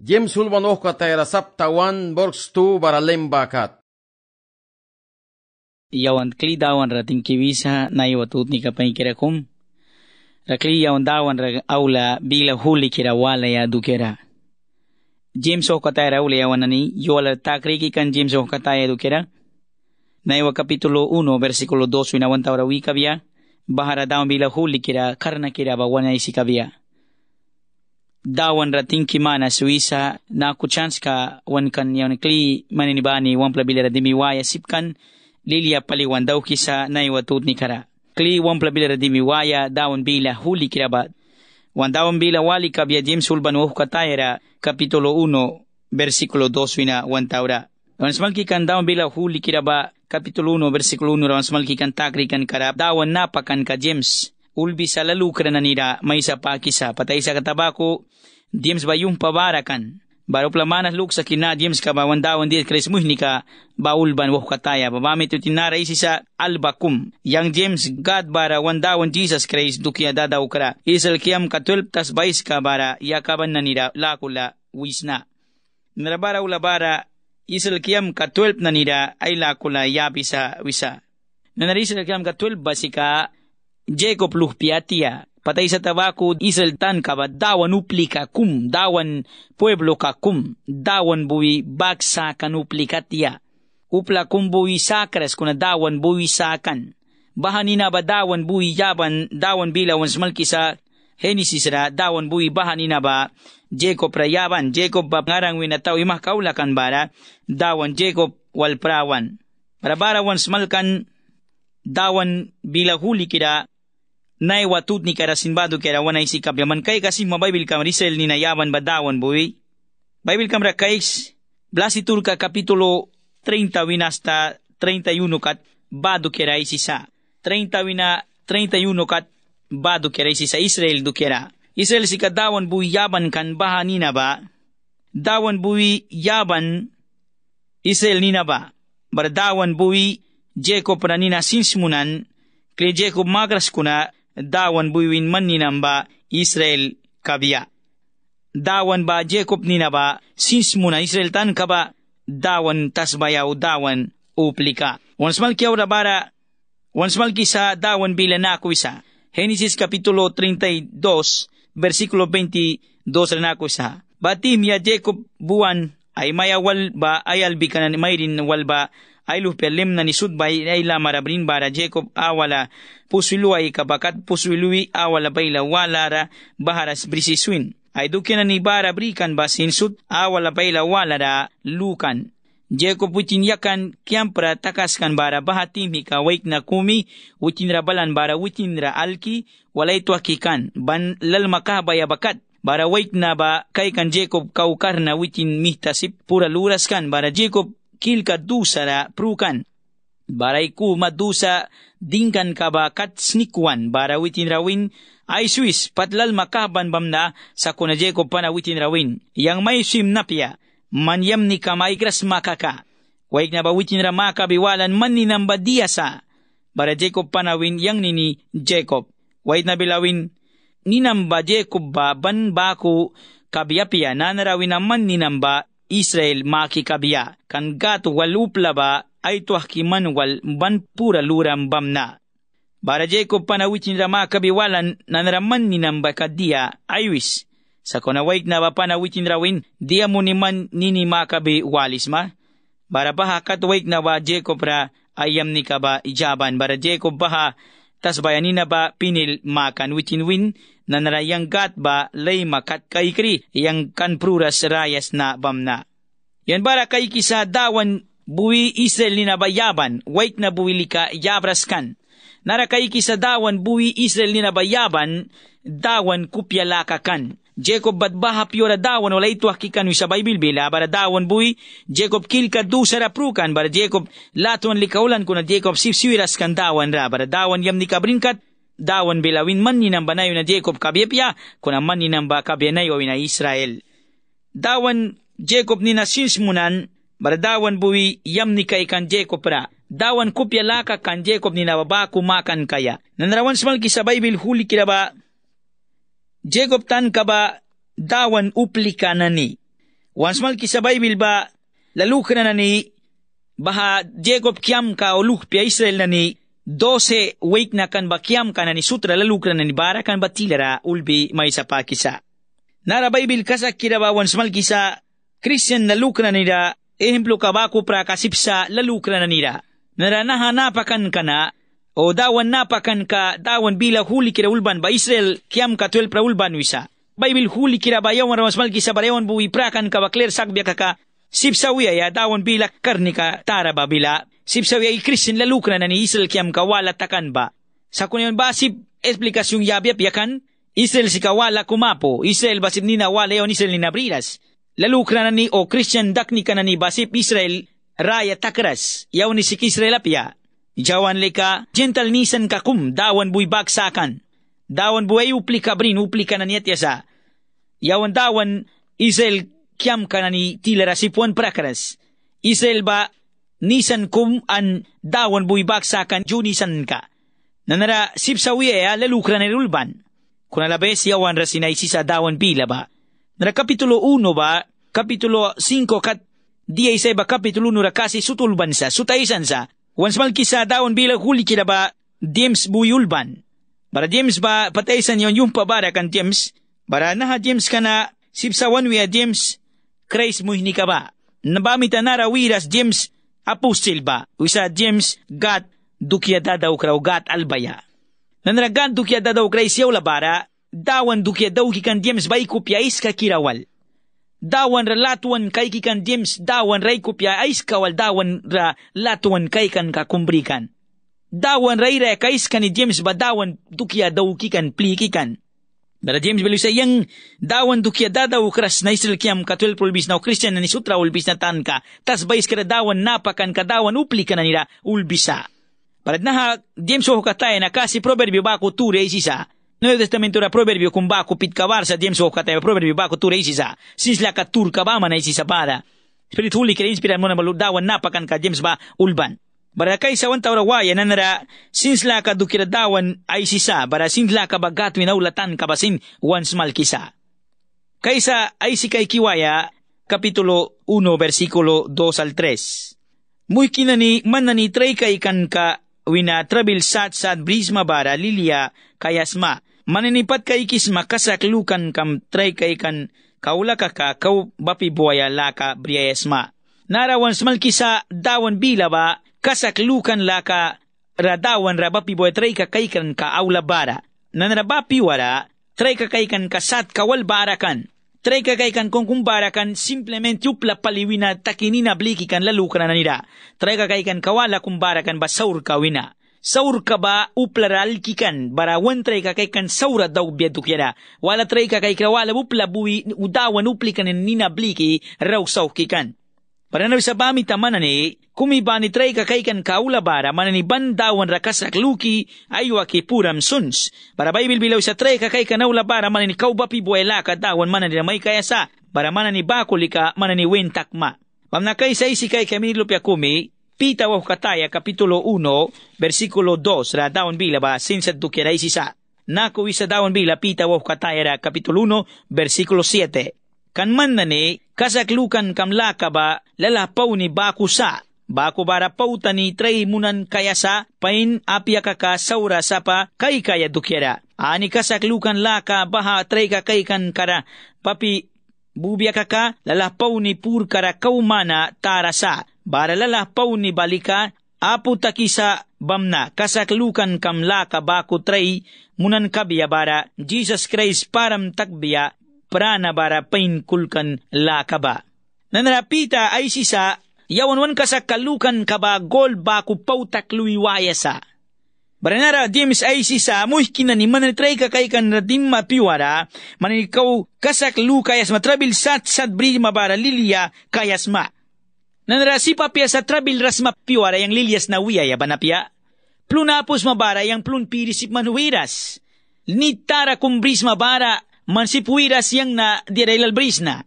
James Hulman ohka tayra saptawan borks tu bara lembakat. Yawan kli dawan rating kiwisa na iwatut ni kapay kirakum. Rakli yawan dawan ra aula bila huli kira wala ya dukera. James ohka tayra uli yawan nani yola takriki kan James ohka tayra dukera. Na iwa kapitulo 1 versikulo 2 winawan tawra wikabya. Bahara dawan bila huli kira karna kira ba wana dawan rating kimana suisa na kuchans ka wan kan yawn kli maninibani wan plabila radimi waya sipkan lilia paliwan daw kisa na iwatut ni kara. Kli wan plabila radimi waya dawan bila huli kiraba. Wan dawan bila wali kabya James Hulban wahu katayra kapitulo 1 versikulo 2 wina wan taura. Wan smalki kan dawan bila huli kiraba kapitulo 1 versikulo 1 wan smalki kan takri kan kara dawan napakan ka James ulbi sa lalukra na nira may sa pakisa patay sa katabako James ba yung pabarakan. Baro plamanas luk sa kina James ka ba wandawan di kres muhnika baulban wah kataya. Babami tu tinara isi sa albakum yang James God bara wandawan Jesus Christ dukia dadaw kara isal kiyam ka 12 tas bais ka bara yakaban na nira lakula wisna. Narabara ulabara isal kiyam ka 12 na nira ay lakula yabi sa wisa. Nanarisa kiyam ka 12 basika Jacob luhpiatia, patay sa tabako isaltan ka ba dawan uplika kum, dawan pueblo ka kum, dawan buwi baksa kanuplikatia. Upla kum buwi sakres kuna dawan buwi sakan. Bahanina ba dawan buwi yaban, dawan bilawan smalki sa Genesis ra dawan buwi bahanina ba Jacob ra yaban, Jacob ba ngarang winataw imah kaulakan bara, dawan Jacob walprawan. Para barawan smalkan dawan bila huli kira nay watut ni kara sinbado kera wanay si kabyaman kay kasi mabaybil kam risel ni nayaban badawan buwi. Bible kam ra kays, blasitur ka kapitulo 30 winasta 31 kat bado kera isisa. 30 wina 31 kat bado kera isisa Israel do kera. Israel si kadawan buwi yaban kan baha nina ba? Dawan buwi yaban Israel nina ba? Bardawan buwi Jacob na nina sinsmunan, kay Jacob magras kuna dawan buiwin man ninamba Israel kabya. Dawan ba Jacob ninaba since muna Israel tan kaba dawan tasbayaw dawan uplika. Once malkiyaw na bara, once malki sa dawan bila na ako isa. Genesis Kapitulo 32, versikulo 22 na ako isa. Batim ya Jacob buwan ay mayawal ba ay albi ka na mayrin wal ba ay lupelim na ni sudbay ay lamarabrin bara Jacob awala pusului kabakat pusului awala bayla walara baharas brisiswin. Ay dukin na ni bara brikan ba sinsud awala bayla walara lukan. Jacob witin yakan kiampra takaskan bara bahatim hika waik na kumi witin rabalan bara witin ra alki walay tuakikan ban lalmakah bayabakat bara waik na ba kay kan Jacob kaukar na witin mihtasip pura luras kan bara Jacob kilka dusa na prukan. Baray ku madusa dingkan ka ba kat snikwan bara witin rawin ay Swiss patlal makaban bamna sa kuna Jacob pa na witin rawin. Yang may sim napya manyam ni kamay kras makaka. Waik na ba witin ra makabiwalan man ni namba sa bara Jacob panawin yang nini Jacob. Waik na bilawin ninamba Jacob ba ban bako kabiyapya nanarawin naman ninamba Israel makikabya kan gato walupla ba ay tuah kiman wal ban pura luram bamna. Bara Jacob panawicin rama kabiwalan nanaraman ni namba kadia aywis. Sa konawaik na ba panawicin rawin dia mo ni man nini makabi walis ma. Bara baha katwaik na ba Jacob ra ayam ni ka ba ijaban. Bara Jacob baha tas bayanin na ba pinil makan wicin win na narayang gat ba lay makat kaikri yang kan pruras rayas na bamna. Yan bara kay kisa dawan buwi Israel ni nabayaban, wait na buwili ka yabras kan. Nara kay kisa dawan buwi Israel ni nabayaban, dawan kupyalaka kan. Jacob bat baha piora dawan wala ito hakikan sa Bible bila bara dawan buwi Jacob kilka du saraprukan bara Jacob latuan likaulan kuna Jacob sipsiwiras kan dawan ra bara dawan yam ni kabrinkat dawan bilawin man ni namba na Jacob kabyepya kuna man ni namba kabyanayo na Israel. Dawan Jacob ni nasinsmunan bardawan buwi yam ni kay kan Jacob ra. Dawan kupya laka kan Jacob ni nababa kumakan kaya. Nanarawan sa malki sa Bible huli kira ba Jacob tan ka ba dawan upli ka na ni. Once mal kisa Bible ba, laluk na na ni, baha Jacob kiam ka o luk pia Israel na ni, 12 week na kan ba kiam ka na ni sutra laluk na ni bara kan ba tilara ulbi may sa pa kisa. Nara Bible kasa kira ba once mal kisa, Christian laluk na nila, ehemplo ka ba ko pra kasipsa laluk na nila. Nara nahanapakan ka na, o dawan napakan ka, dawan bila huli kira ulban ba Israel kiam ka 12 pra ulban wisa. Bible huli kira bayawan ramas malki sa barayawan buwi prakan ka bakler sakbya kaka sipsawiya ya dawon bila karni ka tara ba bila sipsawiya i Christian lalukna na ni Israel kiyam kawala takan ba. Sa kunayon ba sip esplikasyong yabyap yakan Israel si kawala kumapo Israel basip nina wala yon Israel ni nabriras. Lalukna na ni o Christian dakni ka na ni basip Israel raya takras yaw ni si Israel apya. Jawan lika gentle nisan kakum dawan buy bagsakan. Dawan buhay upli ka brin upli ka na niyat yasa yawan dawan Israel kiam kanani tilara sipuan prakaras. Israel ba nisan kum an dawan buy baksakan junisan ka. Nanara sipsawiya ya lalukra na rulban. Kung alabes yawan rasinay sa dawan bila ba. Nara kapitulo 1 ba, kapitulo 5 kat di ay ba kapitulo 1 ra kasi sutulban sa, sutaisan sa. Once mal kisa dawan bila huli kira ba, James buyulban. Para James ba pataysan yon yung pabara kan James, Bara na James ka na sipsawan wiya James Christ mo hini ka ba? Nabamita na rawiras James apostil ba? Wisa James gat dukya dadaw kraw gat albaya. Nanragan dukya dadaw kray siyaw labara, dawan dukya daw kikan James ba ikupya is ka kirawal. Dawan ra latuan kay kikan James, dawan ra ikupya is kawal dawan ra latuan kay kan kakumbrikan. Dawan ra ira kais kan ni James ba dawan dukya daw kikan plikikan. Bala James belu sa yang dawan dukya dadaw kras na Israel kiam katwel pulbis na Christian na ni sutra ulbis na tan ka tas bais kada dawan napakan ka dawan upli ka na nila ulbisa. Balad na ha James ho katay na kasi proverbio bako ture isisa. Nuevo Testamento ra proverbio kung bako pit kabar sa James ho katay proverbio bako ture isisa. Sinsla ka tur ka ba man isisa para. Spirit huli kaya inspiran mo na maludawan napakan ka James ba ulban. Bara kay sa wan tawrawaya na nara sinsla ka dukiradawan ay sisa bara sinsla ka bagatwin na ulatan kabasin wan smal kisa. Kaysa ay si kay kiwaya kapitulo 1 versikulo 2 al 3. Muy kinani man nani tray kay kan ka wina trabil sat sat brisma bara lilia kayasma. Maninipat kay kisma kasaklukan kam tray kay kan kaula ka ka kau bapi buaya laka briayasma. Narawan smal kisa dawan bila ba kasaklukan laka radawan rabapi boy tray ka kaikan ka aula bara. Nanrabapi wara, tray ka kaikan ka sat kawal barakan. Tray ka kaikan kung kumbarakan simplemente upla paliwina takinina bliki kan lalukan na nila. Tray ka kaikan kawala kumbarakan ba saur kawina. Saur ka ba uplaral kikan, barawan tray ka kaikan saura daw biyadu kira. Wala tray ka kaikan wala upla buwi udawan uplikan nina bliki raw saw Paranaw sa bami tamanan ni, kumiba ni tray kakaikan kaulabara manani bandawan rakasak luki aywa ki puram suns. Para Bible bilaw sa tray kakaikan naulabara manani kaubapi buwela ka dawan manani na may kaya sa, para manani bakulika manani wentakma. Pamnakay sa isi kay kami lupya kumi, pita wa kataya kapitulo 1, versikulo 2, ra dawan bila ba sinsat dukera isisa. Naku isa dawan bila pita wa kataya ra kapitulo 1, versikulo 7 kan man na ni kasaklukan kamlaka ba lalapaw ni baku sa Bako bara pauta ni tray munan kaya sa pain apya kaka saura sapa kay kaya dukyera. Ani kasaklukan laka baha tray ka kay kan kara papi bubya kaka lalapaw ni pur kara kaumana tara sa. Bara lalapaw ni balika apu takisa bamna kasaklukan kam laka bako tray munan kabya bara Jesus Christ param takbiya prana bara pain kulkan lakaba. Nanarapita ay sisa, yawanwan ka sa kalukan kaba gol baku pautak luiwaya sa. Baranara James ay sisa, muy kinani manitray ka kay kan radim mapiwara, manikaw kasak lukayas matrabil sat sat bri mabara lilia kayas ma. Nanara si papya sa trabil ras mapiwara yang lilias na wiyaya banapya. Plunapos mabara yang plun pirisip manuwiras. Nitara kumbris mabara man sipuiras yang na dirailal bris na.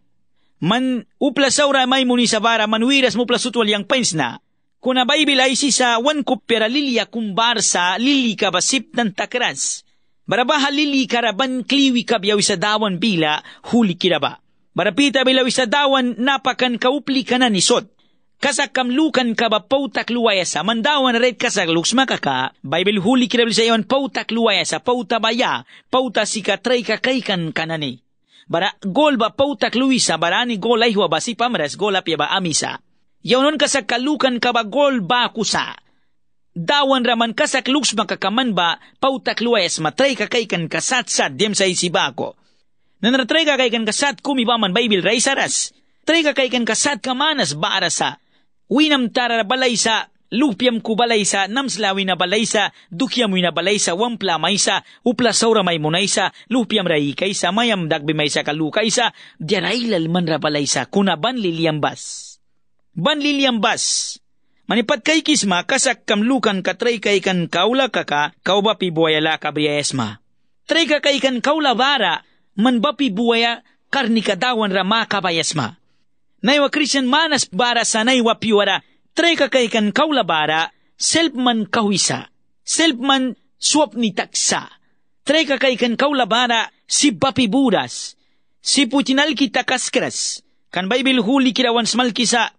Man upla saura may muni sa bara manuiras mo plasutwal yang pains na. Kuna Bible ay si sa wan kupera lilia kumbarsa lili ka basip ng takras. Barabaha lili karaban kliwi kabyaw sa dawan bila huli kiraba. Barapita bilaw isa dawan napakan kaupli ka na nisot. Kasak kamlukan ka ba pautak luwaya sa mandawan red kasak luks makaka, Bible huli kirabil sa iyon pautak luwaya sa pauta baya, pauta si katray kakaykan kanani. Bara gol ba pautak luisa barani gol ay ba si pamres gol apya ba amisa. Yaunon kasak kalukan ka ba gol ba kusa. Dawan raman kasak luks makakaman ba pautak luwayas matray kakaykan kasat-sat dem sa isibako. Nanratray kakaykan kasat kumibaman Bible ray saras. Tray kakaykan kasat kamanas ba arasa winam tara balaysa, lupiam ku balaysa, namslawi na balaysa, dukyam na balaysa, wampla maysa, upla saura may munaysa, lupiam rai kaysa, mayam dagbi maysa kalukaysa, diarailal man ra balaysa, kuna ban liliambas. Ban liliambas. Manipat kay kisma, kasak kamlukan katray kay kan kaula kaka, kauba pi buwayala kabriyaesma. Tray ka kay kan kaula bara, man bapi buwaya, karni kadawan ra makabayasma Naiwa Christian manas bara sa naiwa piwara, tray ka kay kan kaula bara, self man kawisa, self man swap ni taksa. Tray ka kay kan kaula bara, si bapiburas, si putinal kita kaskras, kan Bible huli kirawan smalkisa,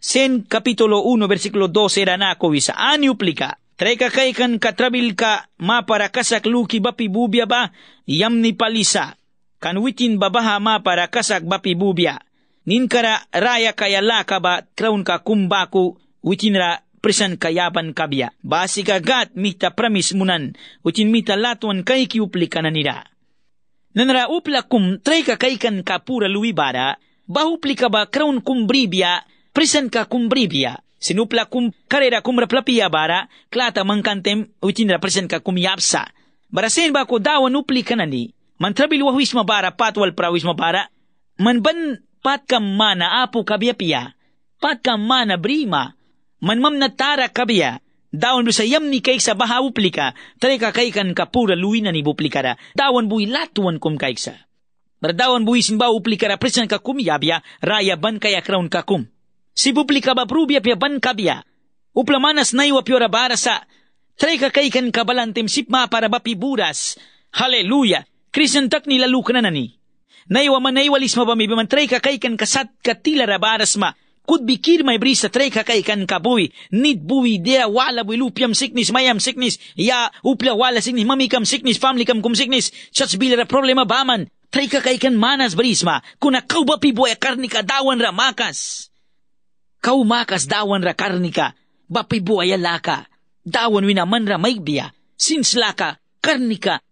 sen kapitulo 1 versikulo 12 era na kawisa, ani uplika, Tray ka kay kan katrabil ka, mapara kasak luki bapi bubya ba, yam ni palisa, kan witin babaha mapara kasak bapi bubya, ninkara raya kaya laka ba kraun ka kumbaku witinra presan kayaban kabya. Basi kagat mita pramis munan, utin mita latuan kay kiupli ka na nila. Nanara upla kum tray ka kay kan kapura luwibara, bahupli ka ba kraun kumbribya, presan ka kumbribya. Sinupla kum karera kumraplapia bara, klata mangkantem utinra presan ka kumyapsa. Barasen ba ko dawan upli ka na ni, mantrabil wahwis mabara patwal prawis mabara, manban pat kam mana apu kabya piya, pat kam mana brima, manmam na tara kabya, dawan sa yam ni kay sa baha uplika, tare ka kay kan kapura luwina ni buplikara, dawan bui latuan kum kay sa. Berdawan bui simba uplikara presan ka kumyabya, raya ban kaya kraun ka kum. Si buplika ba prubya pya ban kabya, uplamanas na iwa pyora bara sa, tare ka kay kan kabalantim sipma para bapiburas, Hallelujah! Christian tak nilaluk na nani. Naiwa man naiwalis ma ba may bimantray ka kay kan kasat katila rabaras ma. Kud bikir may brisa tray ka kay kan kabuy. Nid buwi dia wala buwi lupiam sickness, mayam sickness. Ya upla wala sickness, mamikam sickness, family kam kum sickness. Chats bila problema baman. Tray ka kay kan manas brisma. Kuna kau ba pibuay karni ka dawan ra makas. Kau makas dawan ra karni ka. Bapi buay laka. Dawan winaman ra maigbiya. Since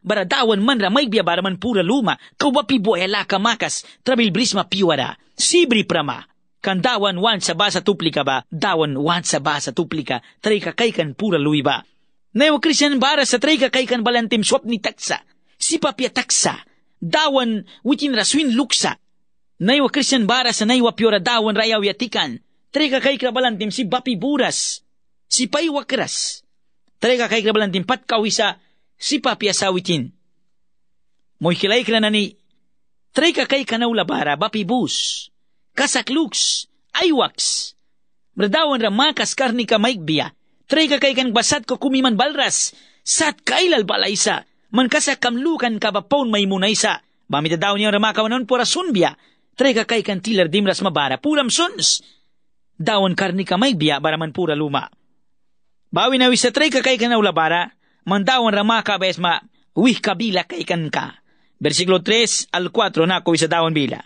baradawan man ramay biya baraman pura luma, kawapi buela kamakas, trabil brisma piwara, sibri prama. Kandawan wan sa basa tuplika ba, dawan wan sa basa tuplika, tray kakaykan pura luwi ba. Nayo Christian bara sa tray kakaykan balantim swap ni taksa, si papya taksa, dawan witin raswin luksa. Nayo Christian bara sa naiwa piora dawan rayaw yatikan, tray kakaykan balantim si bapi buras, si paywakras. Tray kakaykan balantim pat kawisa, si papi asawitin. Moy kilay kila nani, tray ka kay kanaw labara bapi bus, kasakluks, aywaks, Bradawan ra makas karni ka maigbiya, tray ka kay kan basat ko kumiman balras, sat kailal balaysa, man kasak kamlukan ka bapawn may munaysa, bamita daw niya ramakaw nun pura sunbiya, tray ka kay kan tilar dimras mabara, puram suns, dawan karni ka maigbiya baraman pura luma. Bawi na wisa tray ka kay kanaw labara, mandawan ramaka besma, wih kabila kay kan ka. Versikulo 3 al 4 na ko isa dawan bila.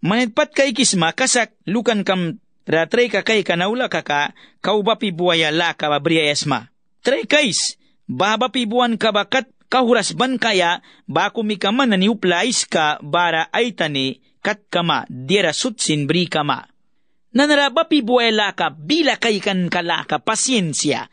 Manitpat kay kisma kasak lukan kam ratre ka kay kanaula kaka kaubapi buaya la ka babriya esma. Tre kays, babapi buwan ka bakat kahuras ban kaya bako mi kama na niuplais ka bara ay tani kat kama dira sutsin bri kama. Nanarabapi buwela ka bila kay kan kalaka pasyensya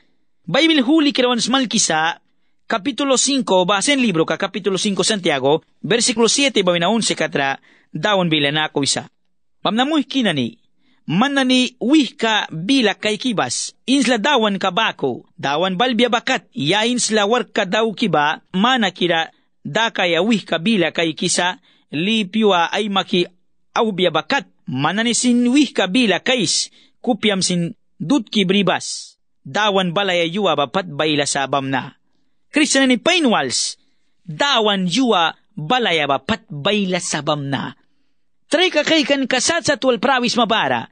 Bible huli kirawan Malkisa, kapitulo 5, basen libro ka kapitulo 5 Santiago, versikulo 7 bawin na 11 katra, dawon bila na ako isa. Pamnamuh kinani, manani wih ka bila kay kibas, insla dawan ka bako, dawan balbya bakat, ya insla war ka daw kiba, mana kira, da kaya wih ka bila kay kisa, lipiwa ay maki aubya bakat, manani sin wih ka bila kais, kupyam sin dut kibribas dawan balaya yuwa bapat bayla sabam na. Kristiyan ni Painwals, dawan yuwa balaya bapat bayla sabam na. Tray ka kay kan kasat sa tuwal prawis mabara.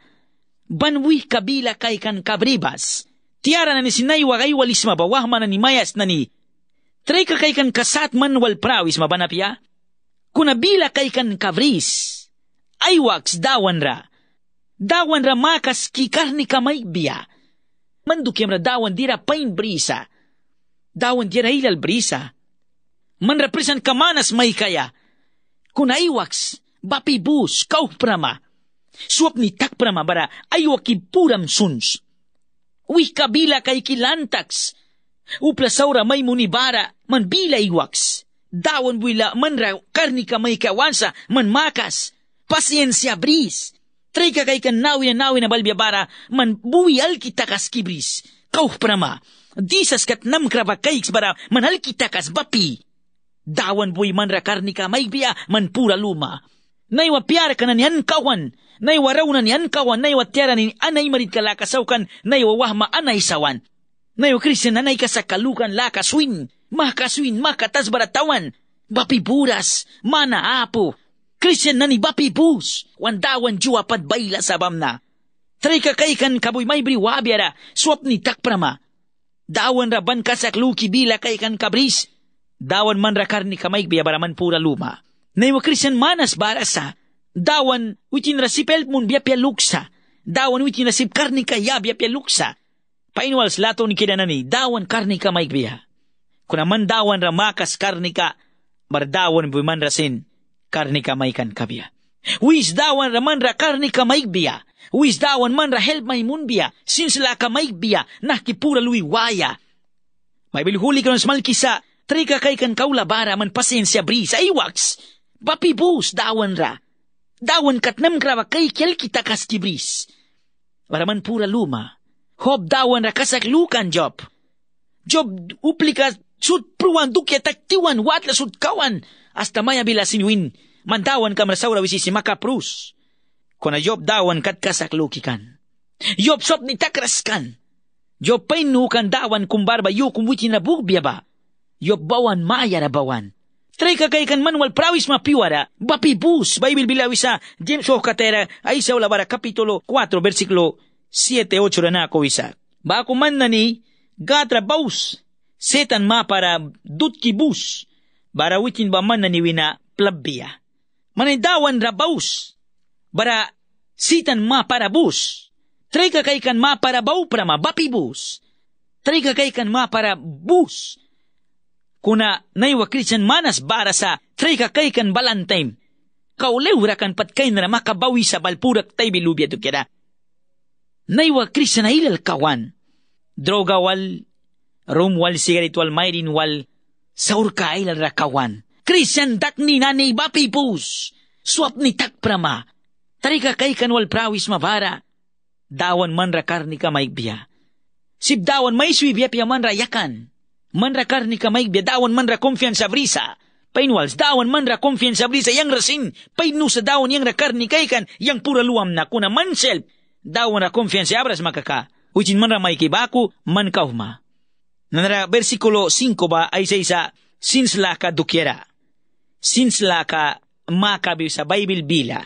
Banwi kabila kay kan kabribas. Tiara na ni sinaywa kay walis mabawah man na ni mayas na ni. Tray ka kay kan kasat man wal prawis mabanapya. Kunabila kay kan kabris. Aywaks dawan ra. Dawan ra makas kikar ni kamay biya. Mandukyam ra dawan dira pain brisa. Dawan dira hilal brisa. Man represent kamanas may kaya. Kunaywaks bapi bus kau prama. Suap ni tak prama bara aywa ki puram suns. Uy kabila kay kilantaks. Upla saura may munibara man bila iwaks. Dawan buila man ra karni ka may kawansa man makas. Pasensya bris. Tray ka kay kan nawi na nawi na balbiabara man buwi al kitakas kibris. Kau prama. Disas kat nam kraba kaiks bara man al kitakas bapi. Dawan buwi man ra karni ka may biya man pura luma. Naiwa piara ka na niyan kawan. Naiwa raw na niyan kawan. Naiwa tiara ni anay marid ka lakasawkan. Naiwa wahma anay sawan. Naiwa Christian anay ka sa kalukan lakaswin. Makaswin makatas baratawan. Bapi buras. Mana apo. Christian na ni bapi bus. Wandawan juwa pat bayla sa bamna. Tray ka kay kan kaboy may briwabiara. Swap ni takprama. Dawan raban kasak luki bila kay kan kabris. Dawan man rakar ni kamay biya pura luma. Naiwa Christian manas barasa. Dawan witin rasip mun biya pia luksa. Dawan witin rasip karni kaya biya pia luksa. Painwal slato ni kidanani, dawan karni ka may biya. Kuna man dawan ramakas karni ka, mardawan buman rasin, karni ka may kan kabya. Wis dawan raman ra karni ka may biya. Wis dawan man ra help may mun biya. Since la ka may biya, nakipura lui waya. May bilhuli ka smal kisa, trika kay kan kaula bara man pasensya brisa, iwaks. Bapi bus dawan ra. Dawan katnam kraba kay kel kita kas kibris. Waraman pura luma. Hob dawan ra kasak lukan job. Job uplika sud pruwan dukya taktiwan watla sud kawan. Hasta maya bila sinuin. Mandawan ka marasaura wisi si maka prus. Kuna job dawan kat kasak lukikan. Job sop ni takraskan. Job pain nukan dawan kumbarba yu kumwichi na bugbiya ba. Job bawan maya na bawan. Tray ka kay kan manual prawis mapiwara, bapi bus, Bible bilawi sa James o katera, ay sa ulabara kapitulo 4, versikulo 7, 8 na ako isa. Bako man na ni, gatra baus, setan ma para dutki bus, bara witin ba man na ni wina plabbiya. Manidawan ra baus, bara sitan ma para bus. Tray ka kay kan ma para bau prama, bapi bus. Tray ka kay kan ma para bus, kuna naiwa Christian manas bara sa tray ka kay kan balantime. Kaulew ra kan patkay na makabawi sa balpurak tay bilubya to kira. Naiwa Christian na ilal kawan. Droga wal, rum wal sigaret wal mayrin wal, saur ka ilal ra kawan. Christian dak ni nanay bapipus. Swap ni takprama. Tari ka kay kan wal prawis mabara. Dawan man ra karni ka maigbiya. Sibdawan may suibya piya man ra yakan manra karni ka maig dawan manra konfiansa brisa. Painwals, dawan manra konfiansa brisa yang rasin. Painu sa dawan yang ra karni kaikan yang pura luam na kuna mansel. Dawan ra konfiansa abras makaka. Uchin manra may kibaku man kauma. Nanara versikulo 5 ba ay sa isa, since laka dukiera. Since laka makabi sa Bible bila.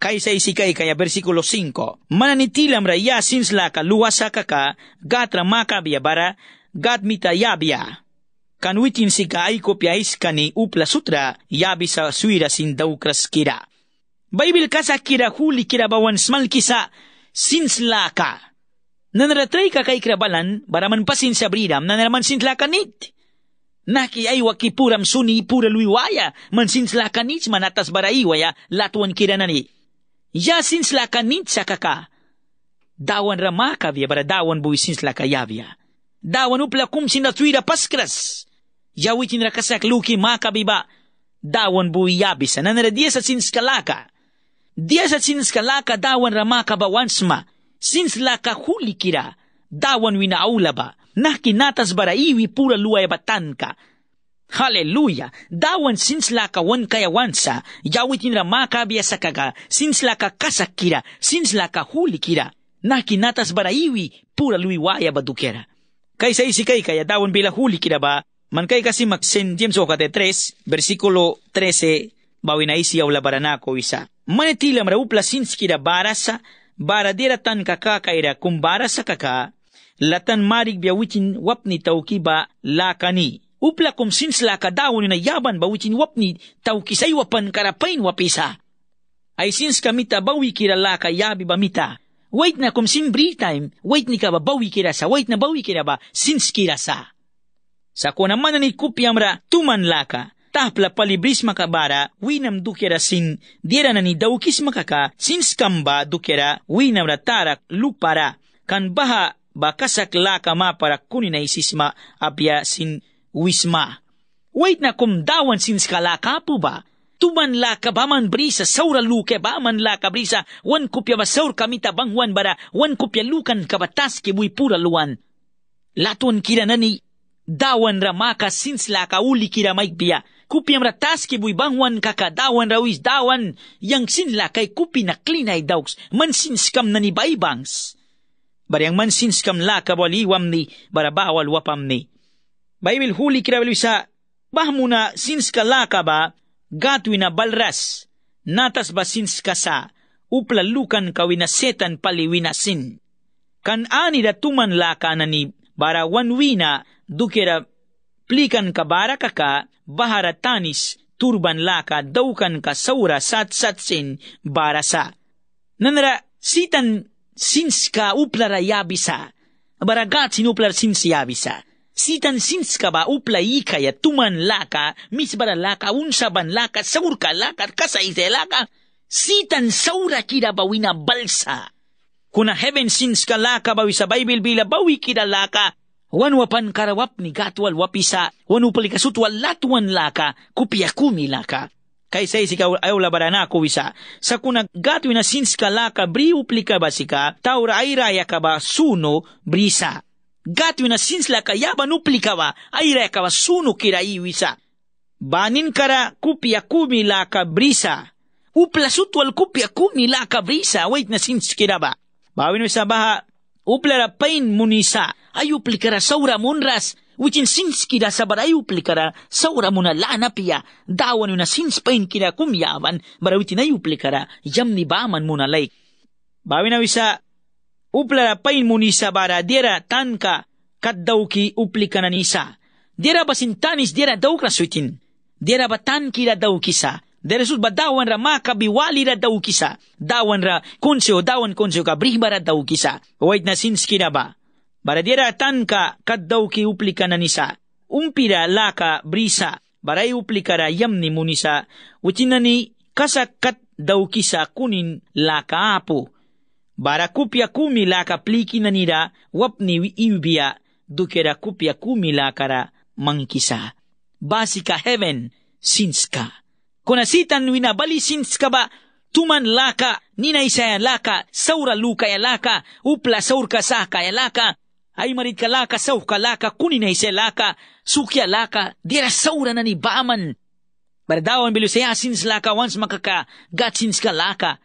Kaysa isikay kaya versikulo 5. Mananitilam ra ya since laka luwasa kaka gatra makabia bara gat mita yabia. Kanwitin si kaay kopyais kani upla sutra yabi sa suira sin daw kraskira. Bible kasa kira huli kira bawan smal kisa sinsla ka. Nanaratray ka kay krabalan baraman pasin sa bridam nanaraman sinsla kanit. Naki ay wakipuram suni pura luiwaya man sinsla kanit manatas baraiwaya latuan kira nani. Ya sinsla kanit sa kaka. Dawan ramaka via bara dawan buwi sinsla kayavya dawan upla kum sinatwira paskras. Yawitin rakasak luki makabiba. Dawan buwi yabisa. Nanara diya sa sinskalaka. Diya sa sinskalaka dawan ramaka bawansma. Sinslaka huli kira. Dawan winaula ba. Nakinatas bara iwi pura luay batan ka. Hallelujah! Dawan sinslaka wan kaya wansa. Yawitin ramaka biya sa kaga. Sinslaka kasak kira. Sinslaka huli kira. Nakinatas bara iwi pura luiwaya badukera. Kaysa isi kay kaya dawon bila huli kida ba, man kay kasi maksen James o kate 3, versikulo 13, bawi na isi yaw labaran ako isa. manitila mra upla sinskira barasa, bara dera tan kaka kaira kum barasa kaka, latan marig biya wicin wapni tauki ba lakani. Upla kum sins laka dawon na yaban ba wicin wapni tauki say wapan karapain wapisa. Ay sins kamita bawi kira laka yabi ba mita. Wait na kum sin break time, wait ni ka ba bawi kira sa, wait na bawi kira ba, sins kira sa. Sa ko naman ni kupyamra tuman laka, tahpla palibris makabara, winam dukera sin, diera na ni daukis makaka, sins kamba dukera, winam ratara lupara, kan baha bakasak laka ma para kunin na isisma apya sin wisma. Wait na kum dawan sins kalaka po ba? tuman la kabaman brisa saura luke baman la kabrisa wan kupya ba saur kamita bangwan bara wan kupya lukan kabatas ke bui pura luan latun kira nani dawan ramaka sins la kauli kira maikbiya kupyam ratas ke bui bangwan kaka dawan rawis dawan yang sin la kay kupi na klinay dauks man sins kam nani baibangs Baryang man sins kam la kabaliwam ni barabawal wapam ni. Bible huli kira bisa bahmuna sins ka la ba? Gatwina balras, natas basins kasa, upla lukan kawina setan paliwina sin. Kan ani da tuman laka na ni bara wanwina dukera plikan ka bara kaka bahara tanis turban laka daukan ka saura sat sat sin bara sa. Nanara sitan sins ka uplara yabisa, bara gat sin uplar sins yabisa sitan sinska ba upla ika ya tuman laka, misbara laka, unsaban laka, saurka laka, kasaite laka, sitan saura kira bawina balsa. Kuna heaven sinska laka bawi Bible bila bawi kira laka, wan wapan karawap ni gatwal wapisa, wan upalikasutwal latuan laka, kupiakumi laka. Kaysa isika ayaw labarana ko wisa. Sa kuna gatu na sinska laka bri uplika basika, taura ay raya ka ba suno brisa gatwi na sinsla kayaba nuplikawa aira kawa sunu kira iwisa. Banin kara kupia kumi la kabrisa. Upla sutwal kupia kumi la kabrisa. Wait na sins kiraba. Bawin sa baha. Upla ra pain munisa. Ay uplikara saura munras. Wicin sins kira sabar ay uplikara saura muna lana pia. Dawan na sins pain kira kumyaban. Barawitin ay uplikara. Yam ni baman muna like. Bawin na wisa upla pain munisa bara dera tanka kaddauki upli kananisa. Dera basintanis dera daukra suitin. Dera batan kira daukisa. Dera sud ba dawan ra maka biwali ra daukisa. Dawan ra konseo dawan konseo ka brihba ra daukisa. Wait na sinski na ba? Bara dera tanka kaddauki upli kananisa. Umpira laka brisa. Baray upli kara yamni munisa. Utinani kasakat daukisa kunin laka apo bara kupya kumi laka pliki na nira wapni iubia dukera kupya kumi lakara mangkisa. Basika heaven sinska. Kuna sitan wina bali sinska ba tuman laka nina isaya laka saura luka ya laka upla saurka saka ya laka ay marit ka laka saw ka laka kunin na ni baman. Bardawan bilu saya sins laka once makaka gatsins ka laka.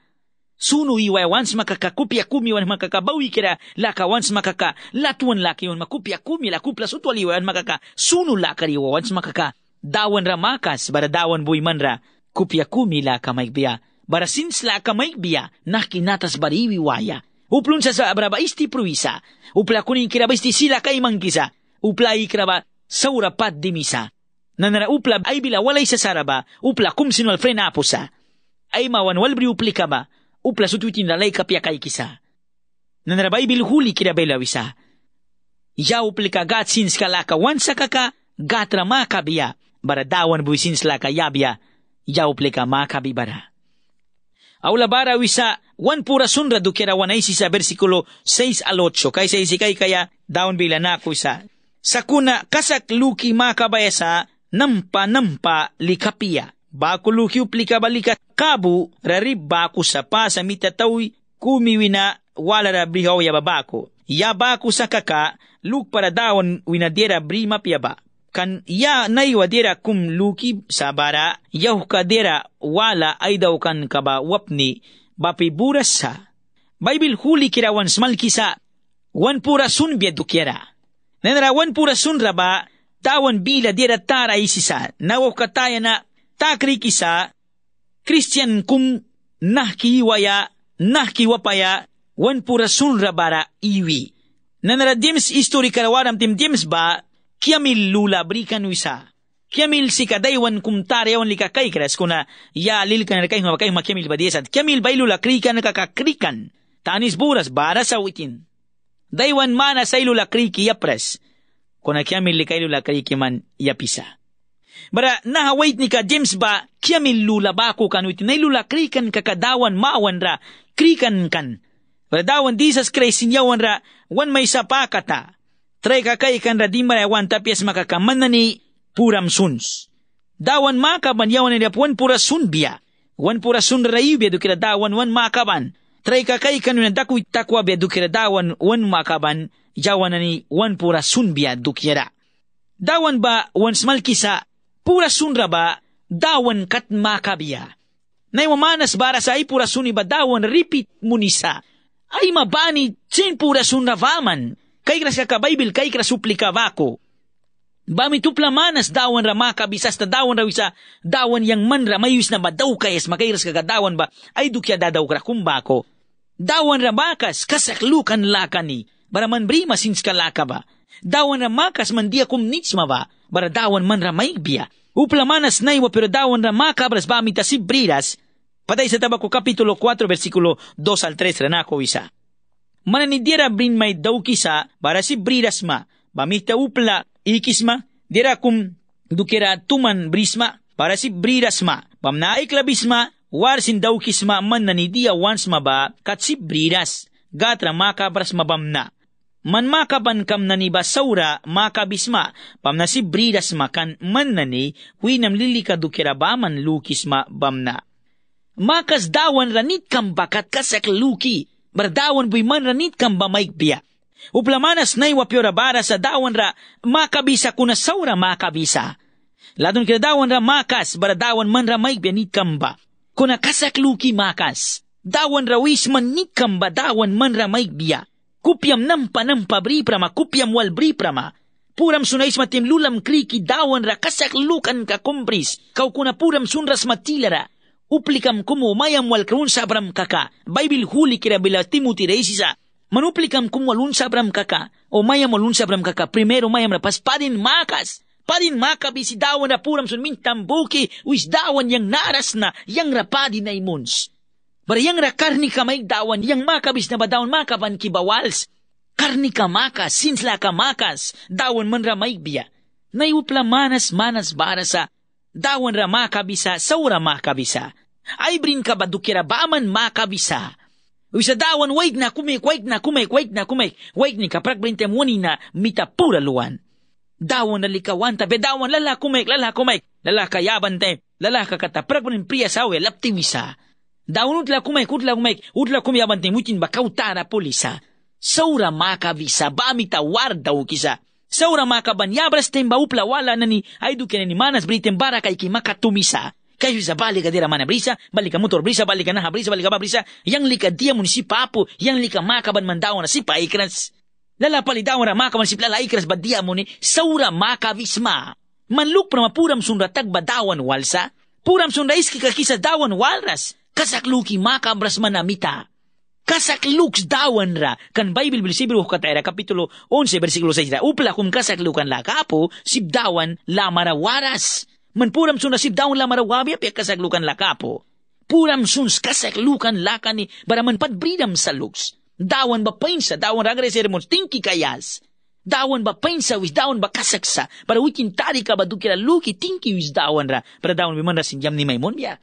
Sunu iwa once makaka kupya kumi wan makakabawi kira laka once makaka latuan laki wan makupya kumi la kupla sutwali wan makaka sunu laka riwa once makaka. Dawan ra makas bara dawan buy man ra kupya kumi laka maigbiya. Bara sins laka maigbiya nakinatas bariwi waya uplun sa braba isti pruisa upla kunin kira ba isti sila kay mangkisa upla ikra ba saura pat dimisa nanara upla ay bila walay sa saraba upla kum sinwal frena apusa ay mawan walbri uplika ba upla sutuitin lalay kapya kay kisa. Nanarabay bilhuli kira bela wisa. Ya uplika gat sins kalaka wansa kaka gatra makabiya. Bara dawan bu sins laka yabya. Ya uplika makabibara. Aula bara wisa wan pura sunra dukera wanaisi sa versikulo 6 al 8 kay sa isikay kaya dawan bila na kuisa. Sakuna kasak luki makabayasa nampa nampa likapia bakulu hiuplika balika kabu rarib baku sa pa sa mitatawi kumiwina wala ra brihaw ya babako. Ya baku sa kaka luk para dawan winadera brima piaba. Kan ya naiwa dera kum luki sa bara yahu ka dera wala ay kan kaba wapni bapi buras sa. Bible huli kirawan smal kisa wan pura sun biedu kira. Nenara wan pura sun raba tawan bila dera tara isisa nawaw kataya na takri kisa Christian kum nahkiwaya, nahkiwapaya, wan pura sunra bara iwi. Nanara James history karawaram tim James ba, kiamil lula brikan wisa. Kiamil si kadaywan kumtarewan lika kaikras kuna ya lilkan na kayo kayo makiamil ba diesat. Kiamil ba ilula krikan kakakrikan. Tanis buras bara sa witin. Daywan mana sa ilula kriki yapres. Kuna kiamil li kayo lula kriki man yapisa. Bara nahawait ni ka James ba kiamil lula ba ko kan witin. Nailula krikan kakadawan maawan ra krikan kan. Bara dawan disas kray sinyawan ra wan may sapakata. Tray kakay kan ra di marawan tapias makakaman na ni puram suns. Dawan makaban yawan ni wan pura sunbia. Wan pura sun raibia do kira dawan wan makaban. Tray kakay kanu na daku takwa bia do kira dawan wan makaban jawan ni wan pura sunbia do kira. Dawan ba wan smal kisa pura sunra ba dawan kat makabia. Nay mamanas bara sa ay pura suni ba dawan repeat munisa. Ay mabani sin pura sunra vaman. Kay kras ka Bible kay kras suplika vako. Bami tupla manas dawan ra maka bisas na dawan ra wisa dawan yang man ra mayus na badaw kayas makairas kagadawan ba ay dukya dadaw kra kumbako. Dawan ra makas kasaklukan lakani bara man brima sins kalaka ba. Dawan ra makas man dia kum nitsma ba bara dawan man ra maigbiya. Upla manas naiwa pero dawan ra makabras bami ta si briras. Patay sa tabako kapitulo 4 versikulo 2 al 3 ranako isa. Mananidira brin may daw kisa para si briras ma. Bamita upla ikisma, dira kum dukira tuman brisma, para si brirasma, pamnaik labisma, warsin daw kisma man na ni dia once maba, kat si briras, gatra makabras mabamna. Man makaban kam na ni basaura makabisma, pam na si briras makan man na ni, winam lilika dukira baman lukisma bamna. Makas dawan ranit kam bakat kasak luki, bardawan buy man ranit kam bamaikbiya. Uplamanas na iwapyora bara sa dawan ra makabisa kuna saura makabisa. Ladon kina dawan ra makas bara dawan man ra may bianit kamba. Kuna kasakluki makas. Dawan ra wis man nit kamba dawan man ra may biya. Kupyam nampa nampa bri prama kupyam wal bri prama. Puram sunais matim lulam kriki dawan ra kasaklukan ka kumpris. Kau kuna puram sunras matilara. Uplikam kumu mayam wal krun sabram kaka. Bible huli kira bila Timothy reisisa manuplikam kum walun sabram kaka, o mayam walun sabram kaka, primero mayam rapas, padin makas, padin makabi si dawan na puram sun mintam buki, wis dawan yang naras na, yang rapadi na imuns. Bar yang rakarni kamay dawan, yang makabis na badawan makaban kibawals, karni ka makas, sinsla ka makas, dawan man ramay biya. Naiupla manas manas barasa, dawan ra makabisa, saura makabisa. Ay brin ka badukira baman makabisa. Uisa dawan wait na kumik, wait na kumik, wait na kumik, wait ni kaprak brinte muni na mita pura luwan. Dawan na likawan tabi, dawan lala kumik, lala kumik, lala kayaban te, lala kakataprak brin priya sawe, lapti wisa. Dawan utla kumik, utla kumik, utla kumiyaban te mutin ba kautara polisa. Saura maka visa, bami tawar daw kisa. Saura maka banyabras temba upla wala na ni, ay dukin ni manas britem bara kay kimakatumisa. Kayo sa balik ka dira mana brisa, balik motor brisa, balik ka na brisa, balik ba brisa, yang lika dia mun si papo, yang lika makaban mandaw na si paikras. Lala palidaw na makaban si plala ikras ba dia mo ni, saura makavisma. Manluk pra mapuram sunra tag badawan walsa, puram sunra iski kakisa dawan walras, kasakluki makabras manamita. Kasakluks dawan ra, kan Bible bersibro katera kapitulo 11 versikulo 6 ra, upla kung kasaklukan la kapo, sibdawan la marawaras. Man puram sun nasib daun la marawabi api kasaglukan la kapo. Puram sun kasaglukan la kani baraman padbridam sa luks. Dawan ba painsa, dawan ragre sermons, tingki kayas. Dawan ba painsa, wis dawan ba kasaksa, para wikin tari ka ba dukira luki, tingki wis dawan ra, para dawan biman ra sinjam ni Maimon biya.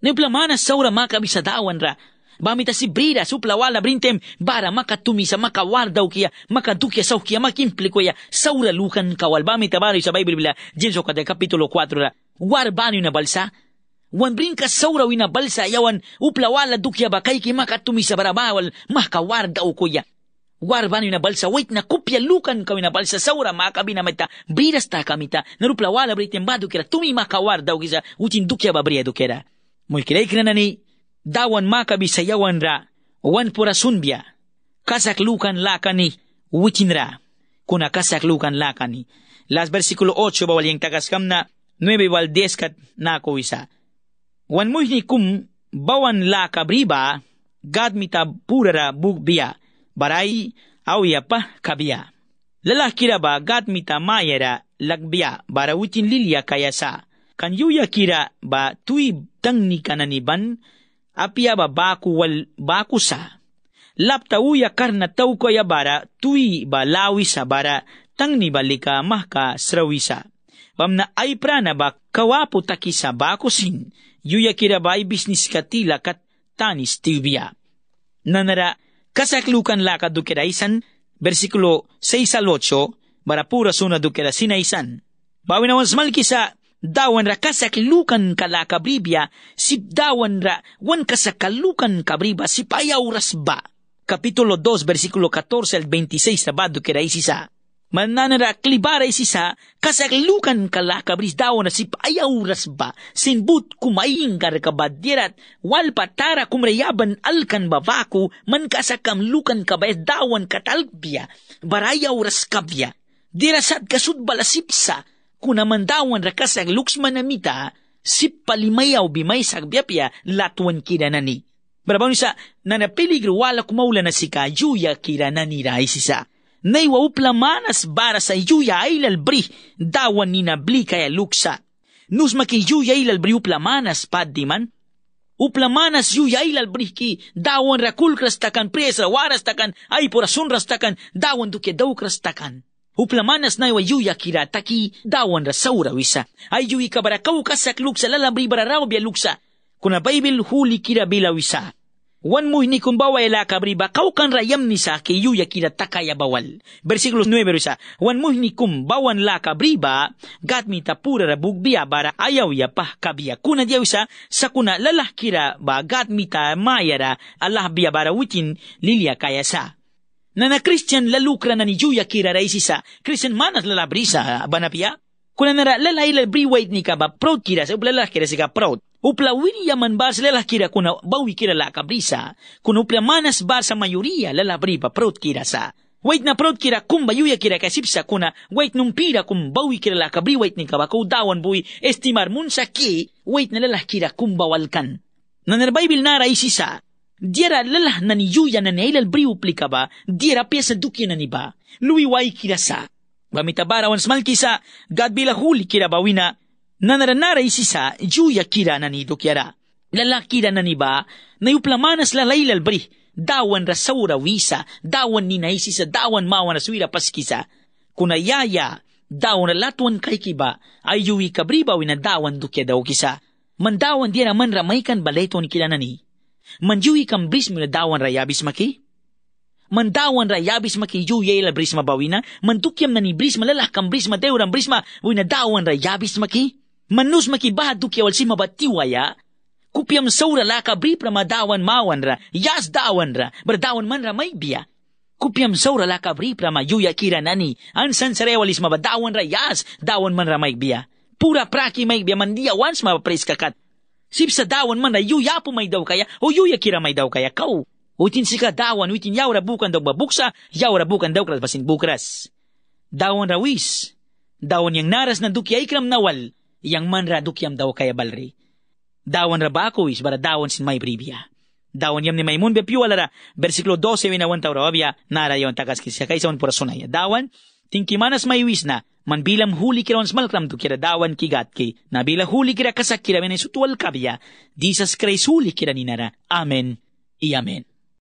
Niplamana saura makabi sa dawan ra, Bamita si brida supla wala brintem bara maka tumisa maka wardaukia maka dukia saukia maka implicoia saura lukan kawal. Bamita bari sa Bible bila James okate capítulo 4 la war bani una balsa. Wan brinka saura wina balsa yawan upla wala dukia bakai ki maka tumisa bara bawal maka wardaukoia warban yung nabalsa, wait na kupya lukan kami nabalsa, saura makabina mata, bridas ta kamita, narupla wala britin ba dukera, tumi makawarda o kisa, utin dukya ba bria dukera. Moy kilay kinanani, dawan makabi sa yawan ra, wan pura sunbya, kasaklukan lakani, witin ra, kuna kasaklukan lakani. Las versikulo 8 bawal yung tagaskam na 9 bawal 10 kat nako isa. Wan mo ni kum bawan la kabriba, gad mita purara bugbiya, baray awya pa kabiya. Lalakira ba gad mita mayera lagbiya, bara utin lilya kaya sa. Kan yuya kira ba tui tangni kananiban, apia ba baku wal baku sa. Lapta uya karna tau ko ya bara tui ba lawi sa bara tangni balika mahka srawisa. Pamna ay prana ba kawapo taki sa bakusin, yuya kira ba bisnis katila kat tanis tibia. Nanara, kasaklukan laka dukira isan, versikulo 6 al 8, bara pura suna dukira sinaisan. Bawin awan smal kisa, dawan ra kasaklukan kalaka bribya, sip dawan ra wan kasakalukan kabriba si payaw rasba. Kapitulo 2, versikulo 14 al 26 na ba dukira isisa. Mananara klibara isisa, kasaklukan kalakabris daw na si payauras ba, sinbut kumaing karkabadyerat, wal patara kumrayaban alkan babaku, man kasakamlukan kabayas dawan katalbya, barayauras kabya. Dirasat kasud balasipsa, kunaman dawan rakasak luksman namita, sip palimayaw bimay sagbyapya, latuan kiranani. Barabaw sa, nanapiligro wala kumaula na si kajuya kiranani raisisa nay wauplamanas bara sa iyuya ay lalbri, dawan ni nabli kaya luksa. Nus makiyuya ay lalbri uplamanas padiman, uplamanas yuya ay lalbri ki dawan rakul krastakan presa waras takan ay purasun rastakan dawan duke daw krastakan. Huplamanas naywayuya yuyakirataki dawanra sawrawisa aylluykavarakawkas kasak luksa. Kunapaybil hulikirabillawisa wanmuynikun bawaylakabriba qawqanrayamnisaqi yuyakirataqaya bawal. Versículo 9 risa bara bawanlakabriba ya purara kabia. Kuna dia wisa sakuna lalajkiraba gatmita mayara alajbiyabara witin lilia kaia sa. Kaya sa. Na na Christian lalukra na ni Juya kira raisi sa, Christian manas lalabrisa banapia? Kuna nara lalay lalbri wait ni ka ba proud kira sa ublalah kira si ka proud. Upla yaman bar sa lelah kira kuna bawi kira la kabrisa, kuna upla manas bar sa mayuria lalabri pa prot kira sa. Wait na prot kira kum bayuya kira kasipsa kuna wait nung pira kum bawi kira la kabri wait ni kabako dawan buwi estimar mun sa ki wait na lelah kira kum bawalkan. Nanar Bible nara isisa, Diera lelah na ni yuya na nailal bri uplika ba, diera pesa dukya na ni ba, luiway kira sa. Bamitabara wan smal kisa, God bila huli kira bawina, Nanaranara isisa, juya kira na ni dokyara. Lalakira na ni ba, na yuplamanas lalaylal bri, dawan rasaura wisa, dawan ni naisisa, dawan mawan aswira paskisa. Kuna yaya, dawan latuan kay kiba, ay yuwi kabriba wina dawan dukya daw kisa. Mandawan diya naman ramaykan baleton kila na ni. Manjuwi kam bris mo na dawan rayabis maki? Mandawan rayabis maki juya ila bris mabawina, mantukyam na ni bris malalah kam bris madewran bris ma, wina dawan rayabis maki? Manus makibahadu kya walsi mabatiwaya, kupyam saura la kabri madawan mawan ra, yas dawan ra, berdawan man ra may biya. Kupyam saura la kabri prama yuya kira nani, ansan sare walis mabadawan ra yas, dawan man ra may biya. Pura praki may biya mandiya once mapapres kakat. Sip sa dawan man ra yuya po may daw kaya, o yuya kira may daw kaya kau. Utin sika dawan, utin yawra bukan daw babuksa, yawra bukan daw kras basin bukras. Dawan rawis, dawan yang naras na dukya ikram nawal, yang man radukyam daw kaya balri. Dawan rabako is bara dawan sin may bribia. Dawan yam ni Maimun bepiu alara, versikulo 12 winawan taw rawabya, nara yon takas kisya kaysa on purasunaya. Dawan, tingkimanas may wis na, man bilam huli kira ons malkram tu kira dawan ki, na bila huli kira kasak kira menay sutual kabya, disas Christ huli kira ninara. Amen. I amen.